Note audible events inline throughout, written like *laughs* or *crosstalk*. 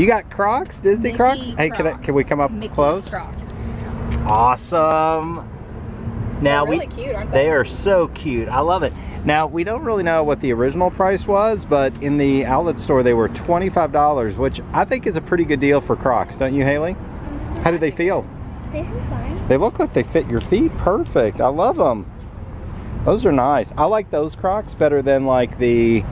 You got Crocs, Disney Mickey Crocs? Hey, can I, can we come up Mickey close? Crocs. Awesome. Now They're really we cute, aren't they? they are so cute. I love it. Now we don't really know what the original price was, but in the outlet store they were $25, which I think is a pretty good deal for Crocs, don't you, Haley? How do they feel? They feel fine. They look like they fit your feet perfect. I love them. Those are nice. I like those Crocs better than like the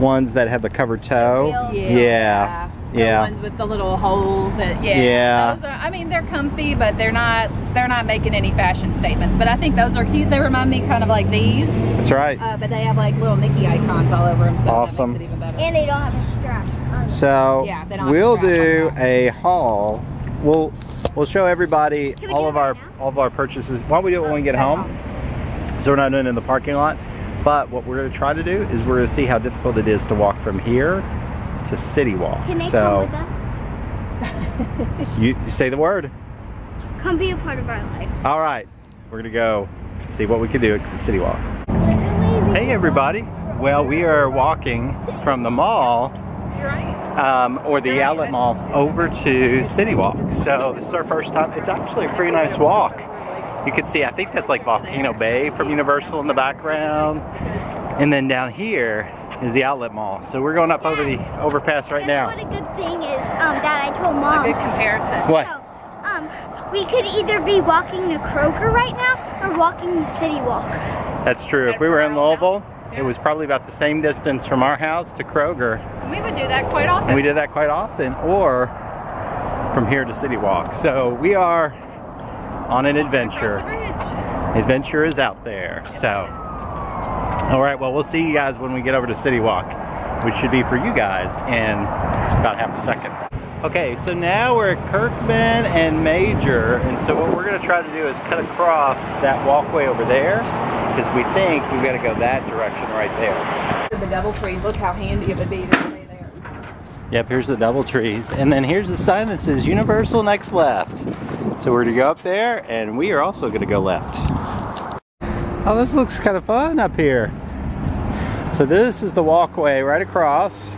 ones that have the covered toe. Real- Yeah. The Yeah. ones with the little holes that yeah. Yeah. Those are I mean they're comfy but they're not they're not making any fashion statements. But I think those are cute. They remind me kind of like these. That's right. Uh, but they have like little Mickey icons all over them so Awesome. that makes it even better. And they don't have a strap. So Yeah, they don't have we'll straps do a haul. We'll we'll show everybody we all of it our right all of our purchases. Why don't we do it when we get home? So we're not doing it in the parking lot. But what we're going to try to do is we're going to see how difficult it is to walk from here to City Walk. So come with us? *laughs* you, you say the word. Come be a part of our life. All right, we're going to go see what we can do at the City Walk. Hey everybody. Well, we are walking from the mall um, or the outlet mall over to City Walk. So this is our first time. It's actually a pretty nice walk. You can see, I think that's like Volcano Bay from Universal in the background. And then down here is the outlet mall. So we're going up over the overpass right That's what a good thing is, um, Dad. I told Mom. Good comparison. What? So, um, we could either be walking to Kroger right now or walking the City Walk. That's true. If we were in Louisville, it was probably about the same distance from our house to Kroger. We would do that quite often. And we did that quite often, or from here to City Walk. So we are on an adventure. Across the bridge. Adventure is out there. So, all right, well, we'll see you guys when we get over to City Walk, which should be for you guys in about half a second. Okay, so now we're at Kirkman and Major, and so what we're gonna try to do is cut across that walkway over there, because we think we've gotta go that direction right there. The double trees, look how handy it would be to stay there. Yep, here's the double trees. And then here's the sign that says Universal next left. So we're gonna go up there and we are also gonna go left. Oh, this looks kind of fun up here. So this is the walkway right across.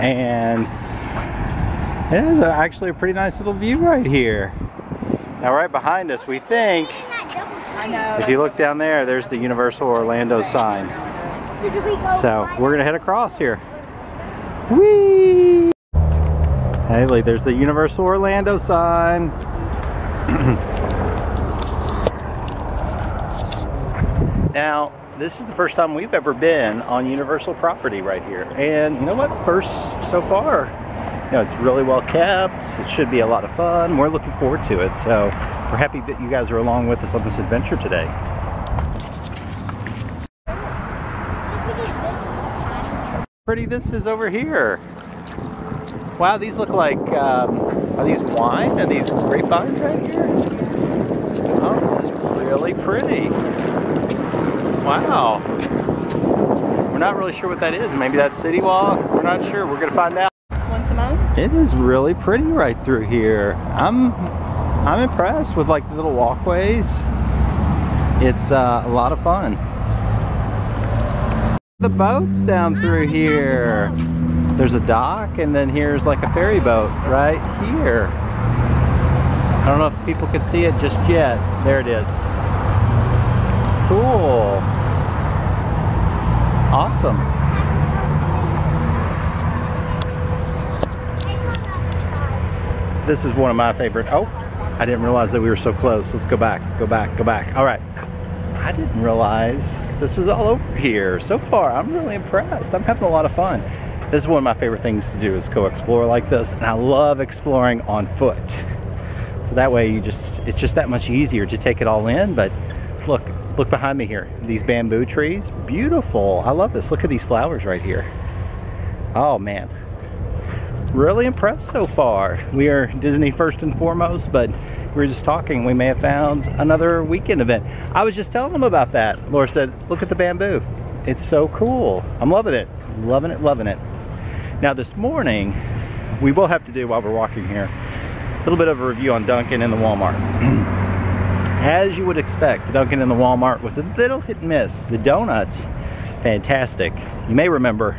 And it is actually a pretty nice little view right here. Now right behind us, we think, if you look down there, there's the Universal Orlando sign. So we're gonna head across here. Whee! Haley, there's the Universal Orlando sign. *clears throat* now, this is the first time we've ever been on Universal property right here. And you know what? First so far. You know, it's really well kept. It should be a lot of fun. We're looking forward to it. So we're happy that you guys are along with us on this adventure today. pretty this is over here. Wow, these look like, um, are these wine? Are these grapevines right here? Oh, this is really pretty. Wow. We're not really sure what that is. Maybe that's City Walk. We're not sure. We're gonna find out. One Simone? It is really pretty right through here. I'm, I'm impressed with like the little walkways. It's uh, a lot of fun. The boats down through here. There's a dock and then here's like a ferry boat right here. I don't know if people can see it just yet. There it is. Cool. Awesome. This is one of my favorite. Oh, I didn't realize that we were so close. Let's go back, go back, go back. All right. I didn't realize this was all over here. So far, I'm really impressed. I'm having a lot of fun. This is one of my favorite things to do is go explore like this. And I love exploring on foot. So that way you just, it's just that much easier to take it all in. But look, look behind me here. These bamboo trees, beautiful. I love this. Look at these flowers right here. Oh man, really impressed so far. We are Disney first and foremost, but we were just talking. We may have found another weekend event. I was just telling them about that. Laura said, look at the bamboo. It's so cool. I'm loving it. Loving it, loving it. Now this morning, we will have to do while we're walking here, a little bit of a review on Dunkin' and the Walmart. *clears throat* As you would expect, Dunkin' and the Walmart was a little hit and miss. The donuts, fantastic. You may remember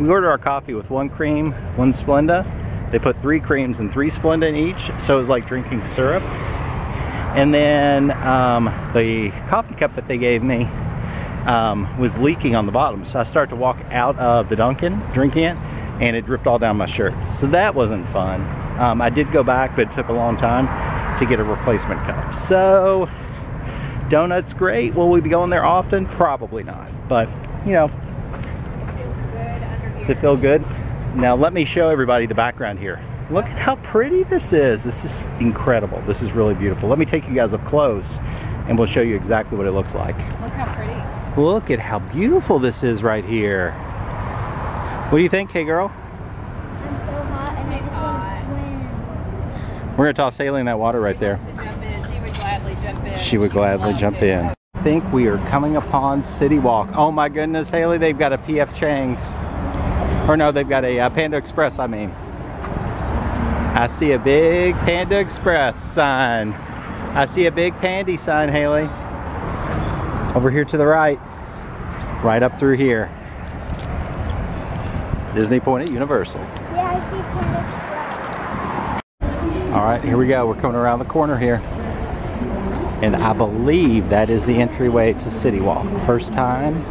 We ordered our coffee with one cream, one Splenda. They put three creams and three Splenda in each, so it was like drinking syrup. And then um, the coffee cup that they gave me um, was leaking on the bottom. So I started to walk out of the Dunkin' drinking it and it dripped all down my shirt. So that wasn't fun. Um, I did go back, but it took a long time to get a replacement cup. So donuts great. Will we be going there often? Probably not. But you know, does it feel good? Now let me show everybody the background here. Look at how pretty this is. This is incredible. This is really beautiful. Let me take you guys up close and we'll show you exactly what it looks like. Look how pretty. Look at how beautiful this is right here. What do you think, hey girl? I'm so hot and I just want to swim. We're gonna toss Haley in that water right there. To jump in, she would gladly jump in. She would gladly love jump to. in. I think we are coming upon City Walk. Oh my goodness, Haley, they've got a PF Chang's. Or no, they've got a uh, Panda Express, I mean. I see a big Panda Express sign. I see a big Pandy sign, Haley. Over here to the right. Right up through here. Disney Point at Universal. Yeah, I see Panda All right, here we go. We're coming around the corner here. And I believe that is the entryway to City Walk. First time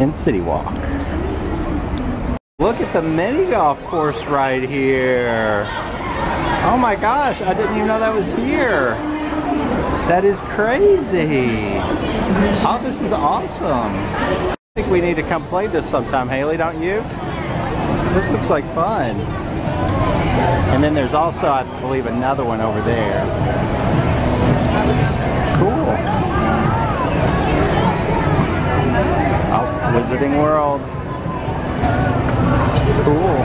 in City Walk. Look at the mini golf course right here. Oh my gosh, I didn't even know that was here. That is crazy. Oh, this is awesome. I think we need to come play this sometime, Haley, don't you? This looks like fun. And then there's also, I believe, another one over there. Cool. Oh, Wizarding World. Cool.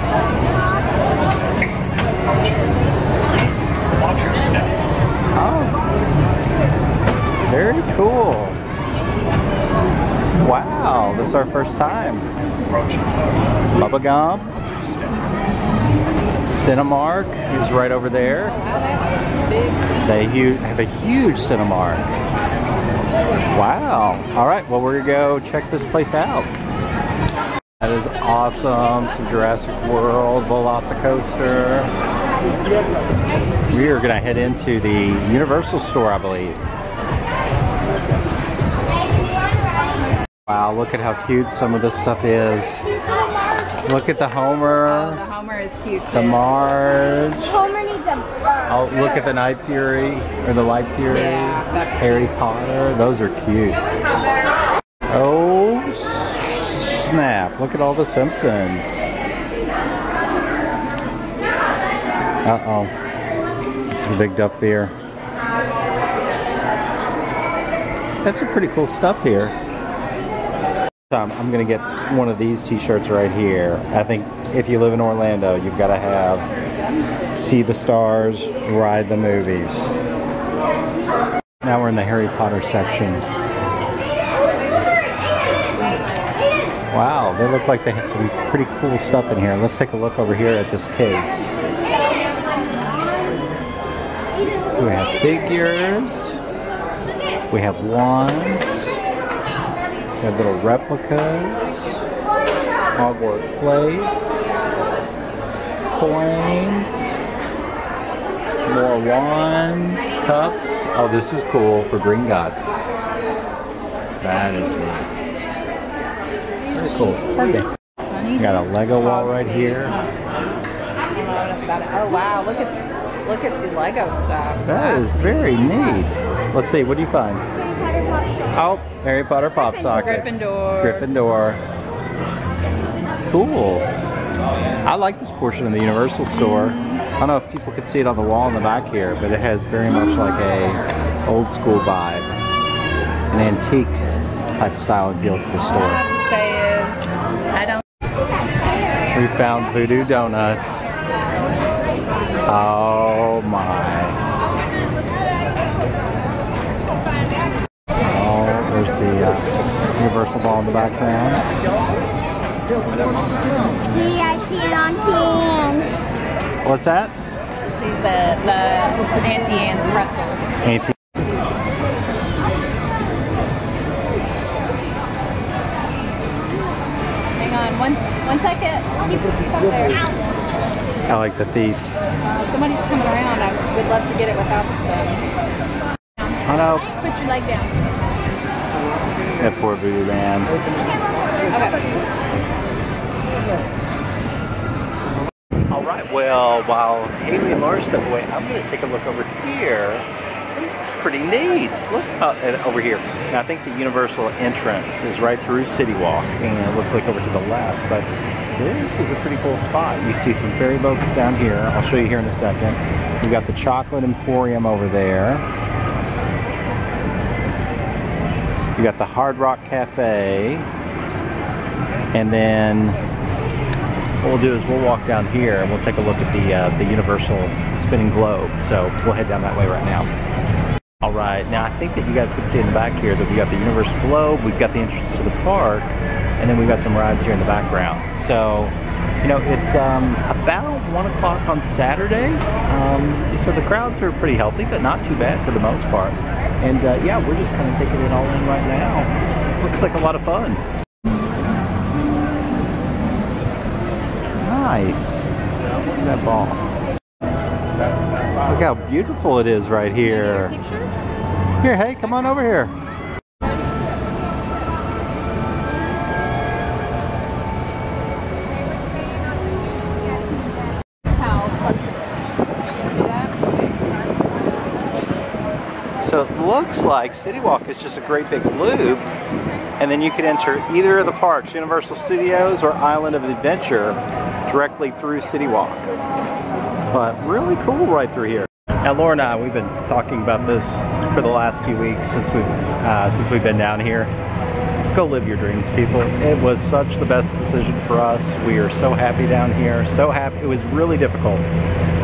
Watch your step. Oh. Very cool. Wow, this is our first time. Bubba Gump. Cinemark is right over there. They have a huge Cinemark. Wow. All right, well, we're going to go check this place out. That is awesome. Some Jurassic World, Velocicoaster. We are going to head into the Universal store, I believe. Wow, look at how cute some of this stuff is. Look at the Oh, Homer, the Homer is cute. the too. Marge. Homer needs a bird. Oh, look at the Night Fury or the Light Fury. Yeah, Harry Potter. Those are cute. Oh, snap. Look at all the Simpsons. Uh-oh. The Big Duff Beer. That's some pretty cool stuff here. I'm to get one of these t-shirts right here. I think if you live in Orlando, you've got to have See the Stars, Ride the Movies. Now we're in the Harry Potter section. Wow, they look like they have some pretty cool stuff in here. Let's take a look over here at this case. So we have figures. We have wands. We have little replicas. Hogwarts plates. Coins. More wands, cups. Oh, this is cool for Gringotts. That is neat. Very cool. We got a Lego wall right here. Oh wow, look at look at the Lego stuff. That is very neat. Let's see, what do you find? Oh, Harry Potter pop sockets. Gryffindor. Gryffindor. Cool. I like this portion of the Universal store. I don't know if people can see it on the wall in the back here, but it has very much like a old school vibe, an antique type style and feel to the All I store. have to say is, I don't. We found Voodoo Donuts. Oh my. Oh, there's the uh, Universal ball in the background. See, I see it on cans. What's that? See the the Auntie Anne's pretzel. Auntie. Hang on, one one second. Keep, keep up there. I like the feet. Uh, somebody's coming around. I would love to get it without the phone. I know. Put your leg down. That poor voodoo man. Okay. All right, well, while Haley and Laura step away, I'm going to take a look over here. This looks pretty neat. Look at, over here. Now, I think the universal entrance is right through City Walk, and it looks like over to the left, but this is a pretty cool spot. You see some ferry boats down here. I'll show you here in a second. We've got the Chocolate Emporium over there. You got the Hard Rock Cafe. And then what we'll do is we'll walk down here and we'll take a look at the uh, the Universal spinning globe. So we'll head down that way right now. All right, now I think that you guys can see in the back here that we got the Universal globe, we've got the entrance to the park, and then we've got some rides here in the background. So, you know, it's um, about one o'clock on Saturday. Um, so the crowds are pretty healthy, but not too bad for the most part. And uh, yeah, we're just kind of taking it all in right now. Looks like a lot of fun. Nice. That ball. Look how beautiful it is right here. Here, hey, come on over here. So it looks like City Walk is just a great big loop, and then you can enter either of the parks, Universal Studios or Island of Adventure, directly through City Walk. But really cool right through here. Now, Laura and I, we've been talking about this for the last few weeks since we've uh, since we've been down here. Go live your dreams, people. It was such the best decision for us. We are so happy down here. So happy. It was really difficult.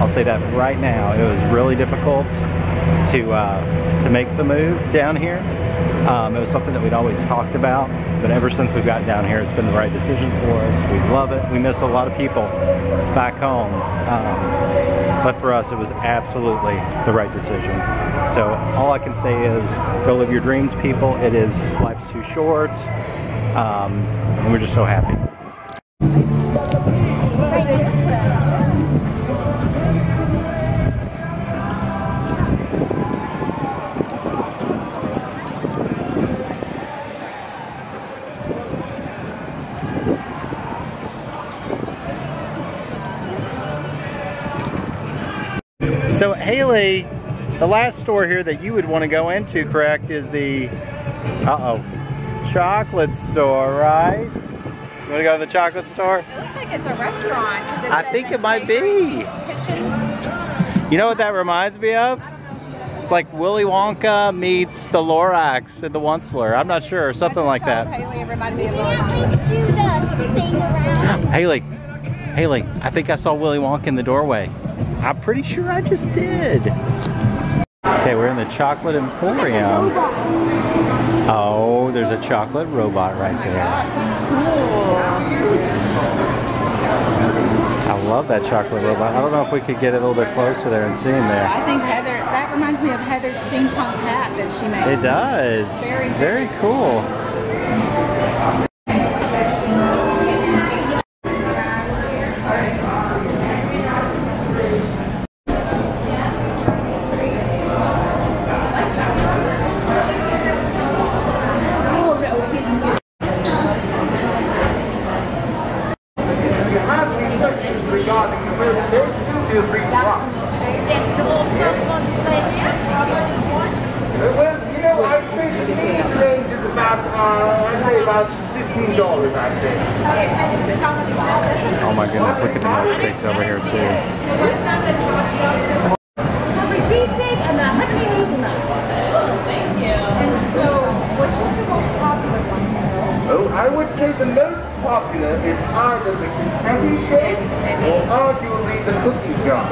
I'll say that right now. It was really difficult to uh, to make the move down here. Um, it was something that we'd always talked about, but ever since we've gotten down here, it's been the right decision for us. We love it. We miss a lot of people back home, um, but for us, it was absolutely the right decision. So all I can say is, go live your dreams, people. It is life's too short, um, and we're just so happy. The last store here that you would want to go into, correct, is the uh-oh, chocolate store, right? You want to go to the chocolate store? It looks like it's a restaurant. I think it might be. Kitchen. You know what that reminds me of? It's like Willy Wonka meets the Lorax and the Onceler. I'm not sure, or something like that. Haley, it reminded me of Willy Let's Wonka. do the thing around. *gasps* Haley, Haley, I think I saw Willy Wonka in the doorway. I'm pretty sure I just did. Okay, we're in the Chocolate Emporium. Oh, there's a chocolate robot right there. I love that chocolate robot. I don't know if we could get a little bit closer there and see him there. I think Heather, that reminds me of Heather's steampunk hat that she made. It does. Very, Very cool. regarding the reservation to free swap. Well, you know, I think the mean range is about, uh, I'd say about fifteen dollars, I think. Oh my goodness, look at the milkshakes over here too. Thank you. And so, which is the most popular one here? Oh, I would say the most popular is either the confetti shake or arguably the cookie jar.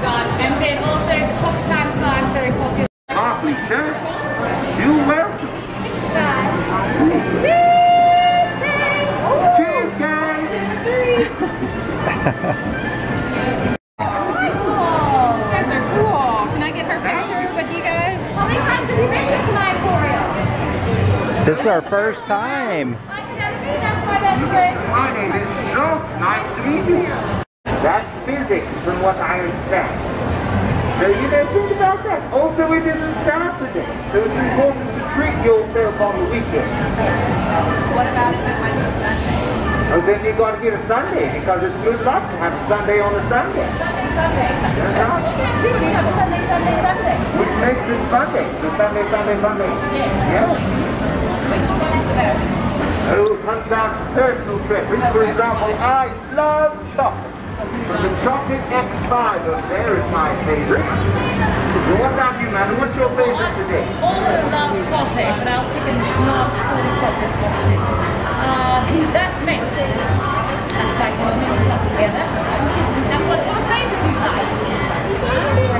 Gotcha. And then also Pop-Tarts are very popular. Awfully, sir. You're welcome. Cheers, guys. You guys are cool. Can I get her picture with you guys? How many times have you been to my? This is our first time. My name is Jones. Nice to meet you. That's physics, from what I understand. So you know, think about that. Also, it is a Saturday, so it's important to treat yourself on the weekend. What about if it went to Sunday? Oh, then you got to get a Sunday because it's good luck to have a Sunday on a Sunday. Sunday. Right. See, we have Sunday, Sunday, Sunday. Which makes it Sunday. So Sunday, Sunday, Sunday. Yes. Yeah. Which one is the best? It comes to personal preference. For example, I love chocolate. The chocolate X5 over there is my favorite. What about you, man? What's your favorite today? also love topic, but I'll pick a non-school topic boxing. Uh, that's mixed. That's like a mini together. And what, flavor do you like?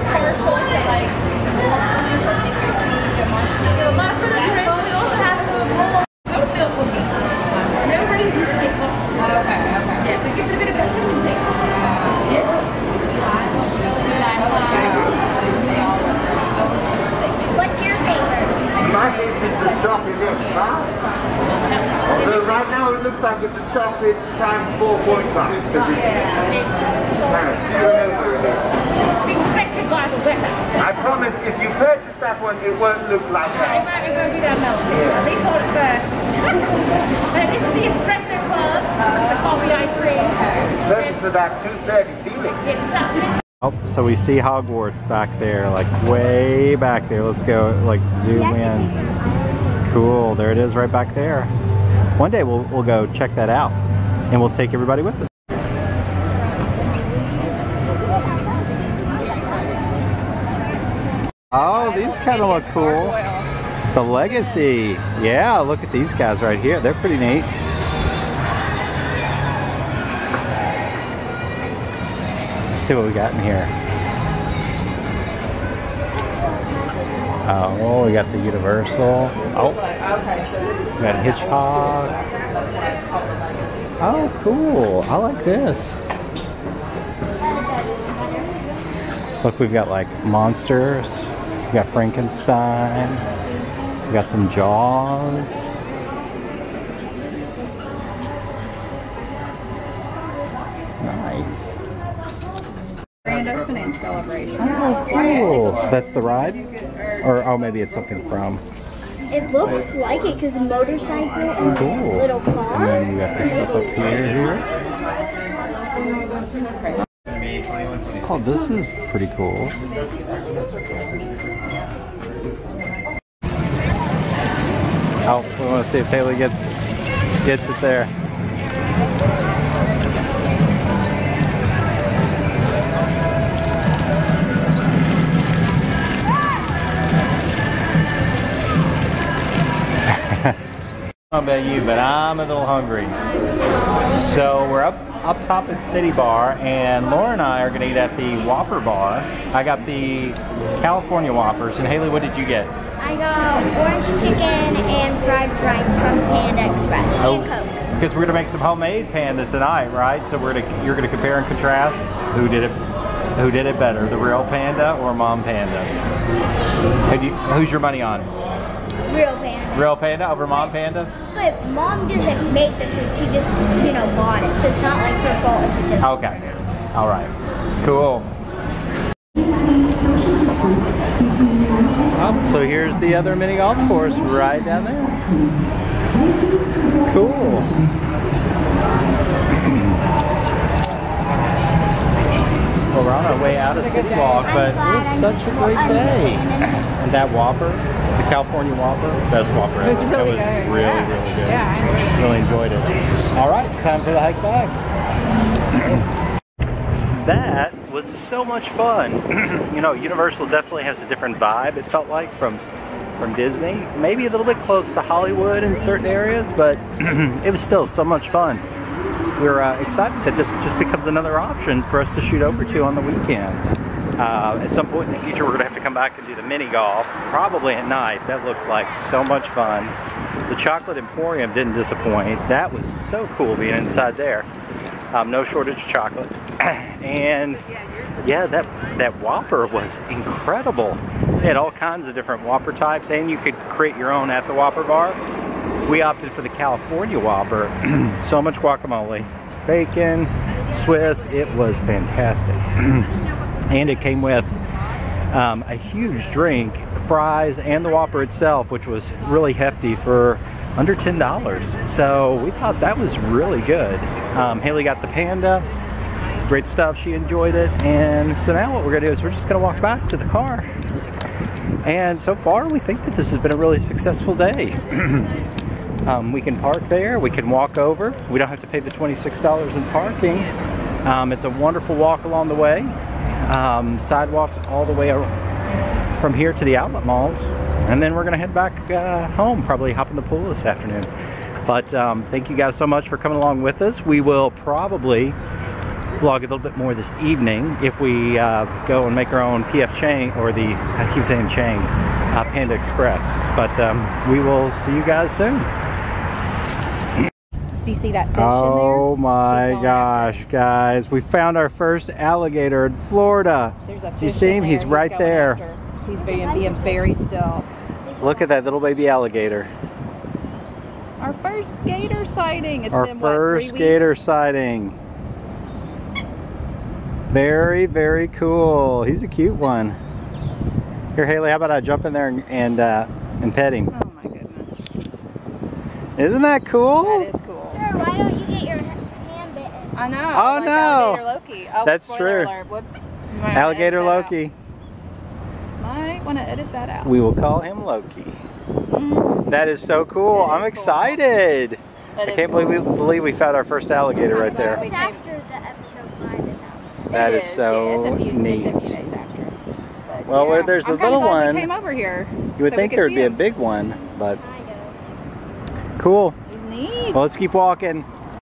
Commercial to like, if you're eating a monster. So last but not least, we also have a small oat milk cookie. No reason to skip box. Okay, okay. Yes, it gives it a bit of a cinnamon taste. Yes. What's your favorite? My favorite is the chocolate X5. Although right now it looks like it's a chocolate times 4.5. Because it's kind of skewing over a bit. Expected by the weather. I promise if you purchase that one, it won't look like So that. might be going to be that melted. At least hold it first. *laughs* then this is the espresso class, the coffee ice cream. Purchase about 230 feeling. Yes, Oh, so we see Hogwarts back there, like way back there. Let's go, like zoom in. Cool, there it is, right back there. One day we'll we'll go check that out, and we'll take everybody with us. Oh, these kind of look cool. The Legacy, yeah. Look at these guys right here. They're pretty neat. Let's see what we got in here. Oh, we got the Universal. Oh, we got Hitchcock. Oh, cool. I like this. Look, we've got like monsters. We got Frankenstein. We got some Jaws. Nice. Grand opening celebration. Oh, cool. So that's the ride? Or, oh, maybe it's something from. It looks like it because motorcycle and Cool. little car. And then we got this stuff up here. here. Oh, this is pretty cool. Oh, we want to see if Haley gets gets it there. I don't know about you, but I'm a little hungry. So we're up up top at City Bar, and Laura and I are going to eat at the Whopper Bar. I got the California Whoppers, and Haley, what did you get? I got orange chicken and fried rice from Panda Express and oh, Coke. Because we're going to make some homemade panda tonight, right? So we're gonna you're going to compare and contrast who did it who did it better, the real panda or mom panda? Who you- who's your money on? Real panda. Real panda over mom panda? But mom doesn't make the food. She just, you know, bought it. So it's not like her fault if it doesn't. Okay. All right. Cool. Oh, so here's the other mini golf course right down there. Cool. Well, we're on our way out of City Walk, but it was such a great day. And that Whopper, the California Whopper, best Whopper ever. It was really it was good. really, Yeah. really good. Yeah, I enjoyed. Really enjoyed it. All right, time for the hike back. *clears throat* that was so much fun. *clears throat* you know, Universal definitely has a different vibe. It felt like from from Disney, maybe a little bit close to Hollywood in certain areas, but *clears throat* it was still so much fun. We're uh, excited that this just becomes another option for us to shoot over to on the weekends. Uh, at some point in the future, we're going to have to come back and do the mini golf, probably at night. That looks like so much fun. The Chocolate Emporium didn't disappoint. That was so cool being inside there. Um, no shortage of chocolate. *clears throat* and yeah, that that Whopper was incredible. They had all kinds of different Whopper types, and you could create your own at the Whopper bar. We opted for the California Whopper. *clears throat* so much guacamole, bacon, Swiss. It was fantastic. *clears throat* and it came with um, a huge drink, fries, and the Whopper itself, which was really hefty for under $10. So we thought that was really good. Um, Haley got the Panda. Great stuff. She enjoyed it. And so now what we're to do is we're just to walk back to the car. And so far, we think that this has been a really successful day. *clears throat* um, we can park there. We can walk over. We don't have to pay the $26 in parking. Um, it's a wonderful walk along the way. Um, sidewalks all the way from here to the outlet malls. And then we're going to head back uh, home, probably hop in the pool this afternoon. But um, thank you guys so much for coming along with us. We will probably vlog a little bit more this evening if we uh, go and make our own PF Chang, or the, I keep saying Chang's, uh, Panda Express. But um, we will see you guys soon. Do you see that fish Oh in my He's gosh, guys. We found our first alligator in Florida. There's a Do you see him? He's there right there. after. He's being, being very still. Look at that little baby alligator. Our first gator sighting. It's Our been, first three gator sighting. Very, very cool. He's a cute one. Here, Haley, how about I jump in there and and, uh, and pet him? Oh my goodness. Isn't that cool? That is why don't you get your hand bitten? I know. Oh, like no. Alligator Loki. Oh, That's true. Alert. Whoops. Alligator Loki. out. Might want to edit that out. We will call him Loki. Mhm. That is so cool. That I'm is cool. excited. That I can't believe we believe we found our first alligator right there. We It's after the episode 5 is out. That It is so yeah, few, neat. It's a few days after. But Well, yeah, where there's I'm a kinda little one, came over here. You would so think there would see be a big one, but Kind of. Cool. Neat. Well, let's keep walking.